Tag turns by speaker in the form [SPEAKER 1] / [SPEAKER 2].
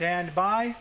[SPEAKER 1] Stand by.